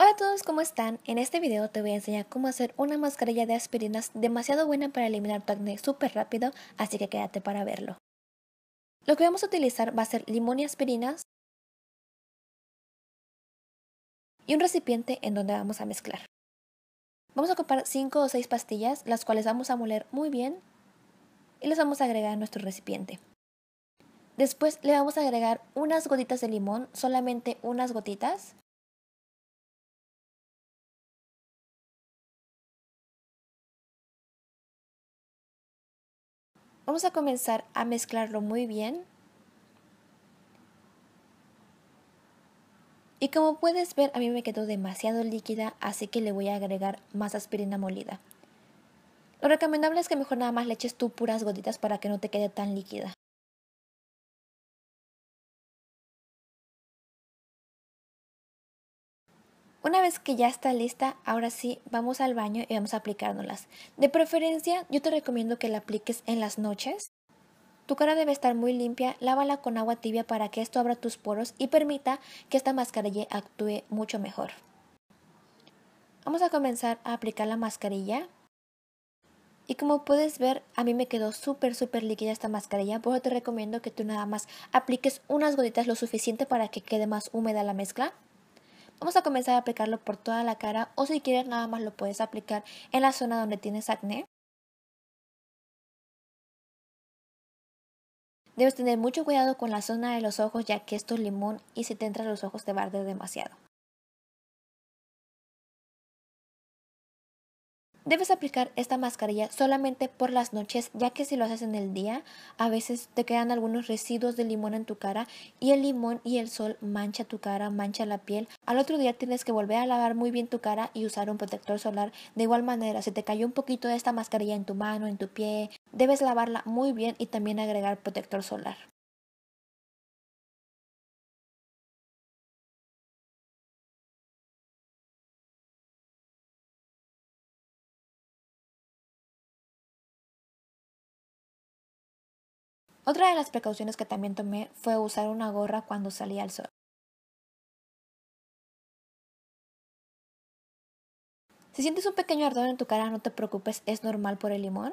Hola a todos, ¿cómo están? En este video te voy a enseñar cómo hacer una mascarilla de aspirinas demasiado buena para eliminar tu acné súper rápido, así que quédate para verlo. Lo que vamos a utilizar va a ser limón y aspirinas y un recipiente en donde vamos a mezclar. Vamos a ocupar 5 o 6 pastillas, las cuales vamos a moler muy bien y las vamos a agregar a nuestro recipiente. Después le vamos a agregar unas gotitas de limón, solamente unas gotitas, Vamos a comenzar a mezclarlo muy bien. Y como puedes ver, a mí me quedó demasiado líquida, así que le voy a agregar más aspirina molida. Lo recomendable es que mejor nada más le eches tú puras gotitas para que no te quede tan líquida. Una vez que ya está lista, ahora sí, vamos al baño y vamos a aplicárnoslas. De preferencia, yo te recomiendo que la apliques en las noches. Tu cara debe estar muy limpia, lávala con agua tibia para que esto abra tus poros y permita que esta mascarilla actúe mucho mejor. Vamos a comenzar a aplicar la mascarilla. Y como puedes ver, a mí me quedó súper, súper líquida esta mascarilla, por eso te recomiendo que tú nada más apliques unas gotitas lo suficiente para que quede más húmeda la mezcla. Vamos a comenzar a aplicarlo por toda la cara o si quieres nada más lo puedes aplicar en la zona donde tienes acné. Debes tener mucho cuidado con la zona de los ojos ya que esto es limón y si te entra los ojos te va a demasiado. Debes aplicar esta mascarilla solamente por las noches, ya que si lo haces en el día, a veces te quedan algunos residuos de limón en tu cara y el limón y el sol mancha tu cara, mancha la piel. Al otro día tienes que volver a lavar muy bien tu cara y usar un protector solar. De igual manera, si te cayó un poquito de esta mascarilla en tu mano, en tu pie, debes lavarla muy bien y también agregar protector solar. Otra de las precauciones que también tomé fue usar una gorra cuando salía al sol. Si sientes un pequeño ardor en tu cara, no te preocupes, es normal por el limón.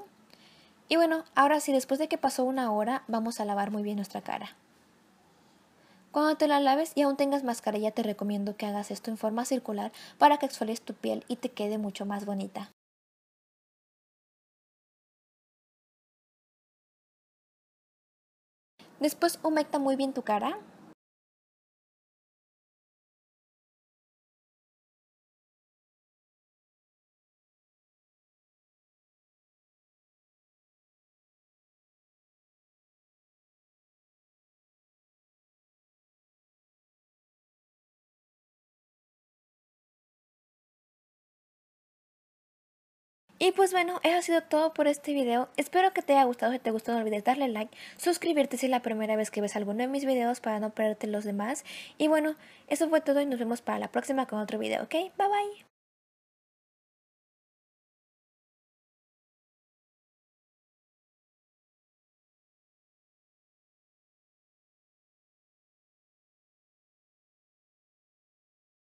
Y bueno, ahora sí, después de que pasó una hora, vamos a lavar muy bien nuestra cara. Cuando te la laves y aún tengas mascarilla, te recomiendo que hagas esto en forma circular para que exfolies tu piel y te quede mucho más bonita. Después humecta muy bien tu cara Y pues bueno, eso ha sido todo por este video. Espero que te haya gustado. Si te gustó no olvides darle like, suscribirte si es la primera vez que ves alguno de mis videos para no perderte los demás. Y bueno, eso fue todo y nos vemos para la próxima con otro video, ¿ok? Bye bye.